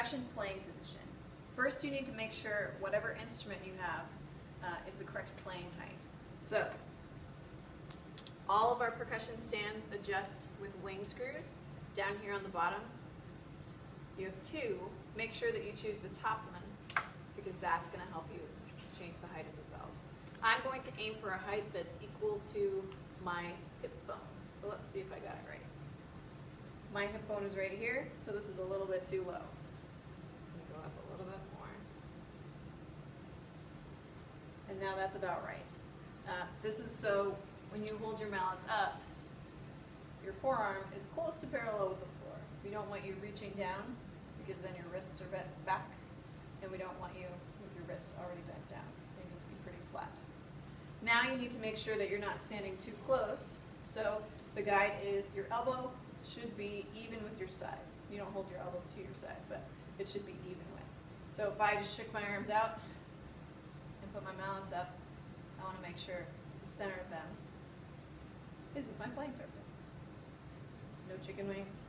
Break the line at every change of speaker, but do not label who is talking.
percussion playing position. First, you need to make sure whatever instrument you have uh, is the correct playing height. So, all of our percussion stands adjust with wing screws down here on the bottom. You have two. Make sure that you choose the top one because that's going to help you change the height of the bells. I'm going to aim for a height that's equal to my hip bone. So let's see if I got it right. My hip bone is right here, so this is a little bit too low. Let me go up a little bit more. And now that's about right. Uh, this is so when you hold your mallets up, your forearm is close to parallel with the floor. We don't want you reaching down because then your wrists are bent back, and we don't want you with your wrists already bent down. They need to be pretty flat. Now you need to make sure that you're not standing too close. So the guide is your elbow should be even with your side. You don't hold your elbows to your side, but it should be even with. So if I just shook my arms out up, I want to make sure the center of them is with my playing surface. No chicken wings,